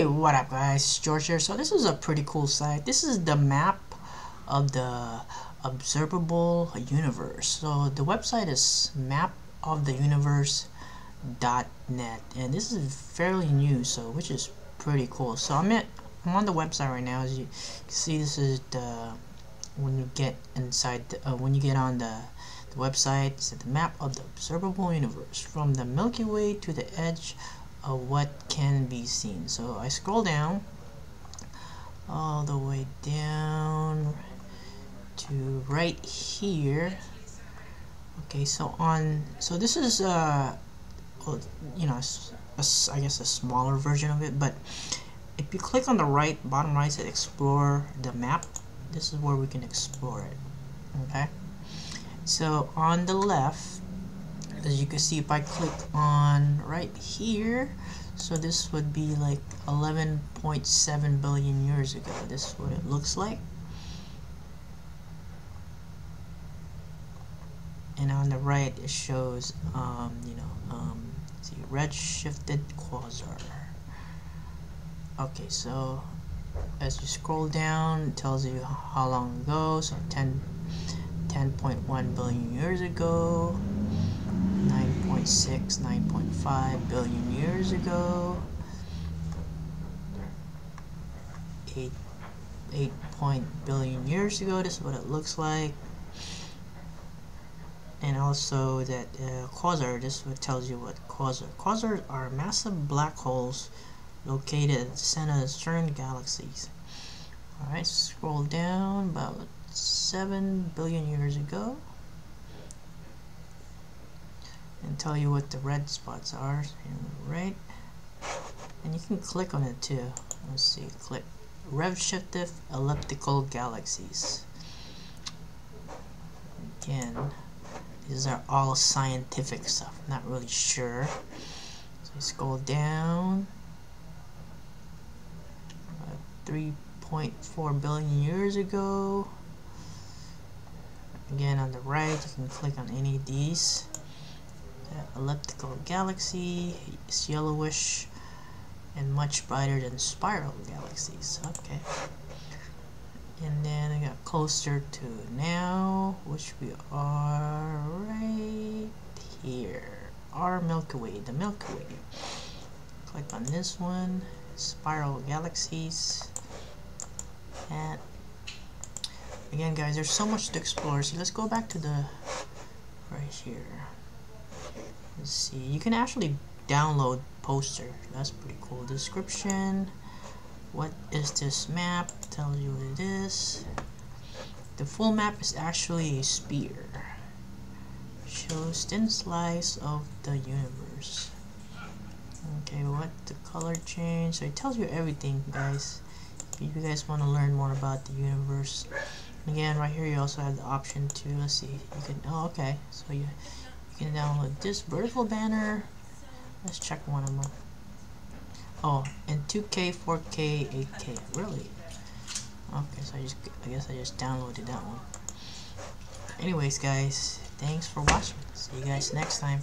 Hey, what up guys, George here. So this is a pretty cool site. This is the map of the observable universe. So the website is mapoftheuniverse.net and this is fairly new, so which is pretty cool. So I'm at I'm on the website right now. As you can see, this is the when you get inside the, uh, when you get on the the website. It's the map of the observable universe from the Milky Way to the edge of what can be seen. So I scroll down all the way down to right here. Okay, so on so this is uh you know I guess a smaller version of it, but if you click on the right bottom right said explore the map, this is where we can explore it. Okay, so on the left as you can see if I click on right here. So this would be like 11.7 billion years ago this is what it looks like. And on the right it shows um, you know um, see redshifted quasar okay so as you scroll down it tells you how long ago so 10 10.1 billion years ago 9.6, 9.5 billion years ago. 8, 8 point billion years ago, this is what it looks like. And also that uh, quasar, this what tells you what quasar. Quasars are massive black holes located at the center of certain galaxies. Alright, scroll down about 7 billion years ago and tell you what the red spots are right and you can click on it too. Let's see click redshifted elliptical galaxies. Again these are all scientific stuff not really sure. So let's go down. Uh, 3.4 billion years ago. Again on the right you can click on any of these Uh, elliptical galaxy, it's yellowish, and much brighter than spiral galaxies. Okay. And then I got closer to now, which we are right here. Our Milky Way, the Milky Way. Click on this one, spiral galaxies. And again guys, there's so much to explore. So let's go back to the right here. Let's see, you can actually download poster. That's pretty cool. Description. What is this map? Tells you what it is. The full map is actually a spear. Shows thin slice of the universe. Okay, what the color change? So it tells you everything, guys. If you guys want to learn more about the universe. Again, right here you also have the option to, let's see, you can, oh, okay, so you can download this vertical banner. Let's check one of them. Oh, and 2K, 4K, 8K. Really? Okay, so I just I guess I just downloaded that one. Anyways, guys, thanks for watching. See you guys next time.